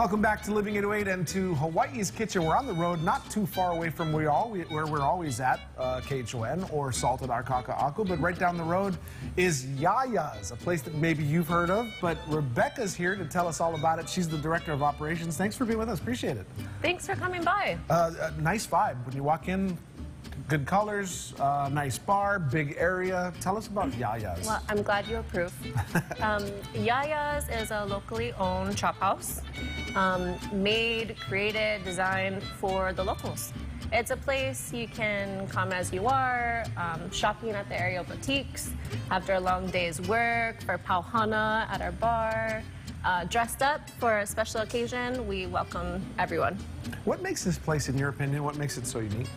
Welcome back to Living 808 and to Hawaii's Kitchen. We're on the road, not too far away from where, all, where we're always at, uh, KHON or Salted Akaka'aku, but right down the road is Yaya's, a place that maybe you've heard of, but Rebecca's here to tell us all about it. She's the Director of Operations. Thanks for being with us. Appreciate it. Thanks for coming by. Uh, a nice vibe. When you walk in, good colors, uh, nice bar, big area. Tell us about Yaya's. Well, I'm glad you approve. um, Yaya's is a locally owned chop house, um, made, created, designed for the locals. It's a place you can come as you are, um, shopping at the area boutiques, after a long day's work, for pauhana at our bar, uh, dressed up for a special occasion. We welcome everyone. What makes this place, in your opinion, what makes it so unique?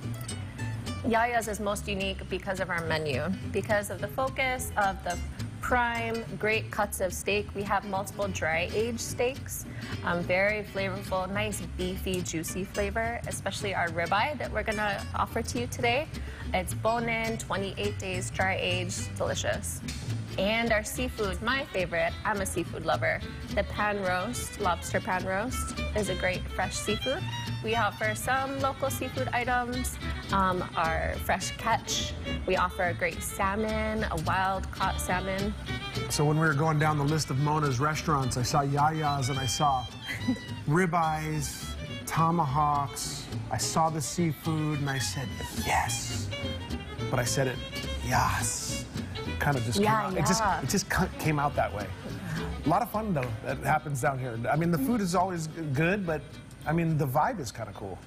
Yaya's is most unique because of our menu, because of the focus of the prime, great cuts of steak. We have multiple dry aged steaks, um, very flavorful, nice beefy, juicy flavor, especially our ribeye that we're gonna offer to you today. It's bone in, 28 days dry aged, delicious. And our seafood, my favorite, I'm a seafood lover. The pan roast, lobster pan roast, is a great fresh seafood. We offer some local seafood items, um, our fresh catch. We offer a great salmon, a wild caught salmon. So when we were going down the list of Mona's restaurants, I saw Yaya's and I saw ribeyes, tomahawks. I saw the seafood and I said, yes. But I said it, yes. Kind of just Yeah, came out. It just, it just came out that way. A lot of fun though that happens down here. I mean, the food is always good, but I mean, the vibe is kind of cool.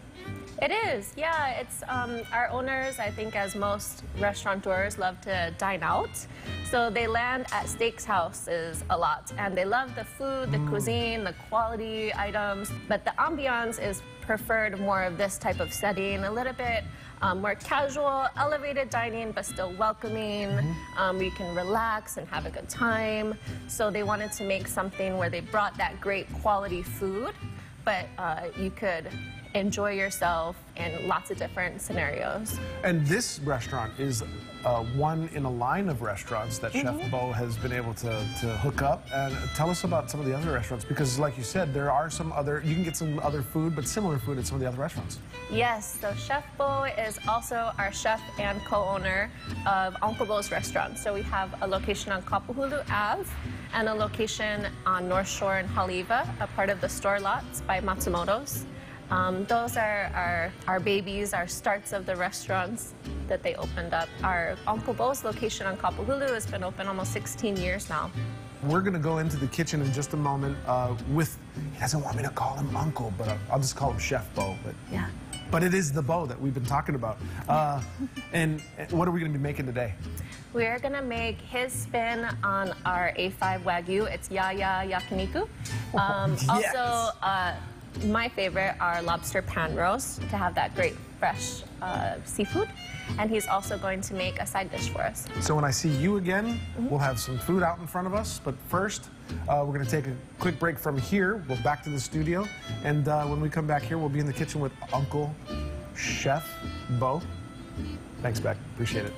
It is, yeah. It's um, our owners, I think, as most restaurateurs, love to dine out. So they land at steaks houses a lot, and they love the food, the cuisine, the quality items. But the ambiance is preferred more of this type of setting, a little bit um, more casual, elevated dining, but still welcoming. Um, you can relax and have a good time. So they wanted to make something where they brought that great quality food, but uh, you could enjoy yourself in lots of different scenarios. And this restaurant is uh, one in a line of restaurants that Mm-hmm. Chef Bo has been able to, to hook up. And tell us about some of the other restaurants because, like you said, there are some other, you can get some other food, but similar food at some of the other restaurants. Yes, so Chef Bo is also our chef and co-owner of Uncle Bo's restaurant. So we have a location on Kapahulu Ave and a location on North Shore in Haleiwa, a part of the store lots by Matsumoto's. Um, those are our, our babies, our starts of the restaurants that they opened up. Our Uncle Bo's location on Kapahulu has been open almost 16 years now. We're going to go into the kitchen in just a moment uh, with, he doesn't want me to call him Uncle, but I'll, I'll just call him Chef Bo. But, Yeah. but it is the Bo that we've been talking about. Uh, and and what are we going to be making today? We're gonna make his spin on our A5 Wagyu. It's Yaya Yakiniku. Um, Yes. Also, uh, my favorite, are lobster pan roast to have that great fresh uh, seafood. And he's also going to make a side dish for us. So when I see you again, Mm-hmm. we'll have some food out in front of us. But first, uh, we're going to take a quick break from here. We'll back to the studio. And uh, when we come back here, we'll be in the kitchen with Uncle Chef Bo. Thanks, Beck. Appreciate it.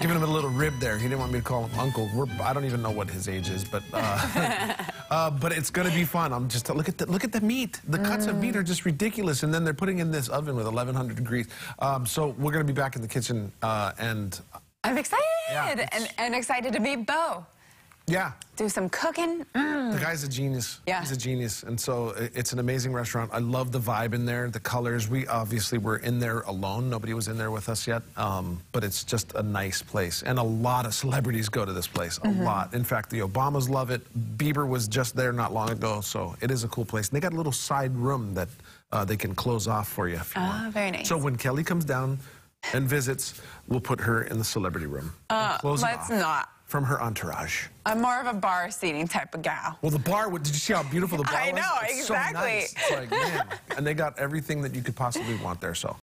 Giving him a little rib there. He didn't want me to call him Uncle. We're, I don't even know what his age is, but uh, uh, but it's gonna be fun. I'm just look at the look at the meat. The cuts of meat are just ridiculous, and then they're putting in this oven with 1100 degrees. Um, so we're gonna be back in the kitchen, uh, and I'm excited Yeah, and, and excited to meet Bo. Yeah, Do some cooking. Mm. The guy's a genius. Yeah. He's a genius. And so it's an amazing restaurant. I love the vibe in there, the colors. We obviously were in there alone. Nobody was in there with us yet. Um, but it's just a nice place. And a lot of celebrities go to this place. A lot. In fact, the Obamas love it. Bieber was just there not long ago. So it is a cool place. And they got a little side room that uh, they can close off for you if you Ah, want. very nice. So when Kelly comes down and visits, we'll put her in the celebrity room. Uh, close let's off not. From her entourage. I'm more of a bar seating type of gal. Well, the bar, did you see how beautiful the bar I was? know, It's so exactly. nice. It's like, man. And they got everything that you could possibly want there, so.